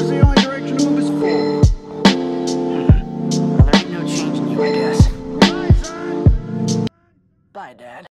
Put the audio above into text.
Hmm. I. Bye, Dad.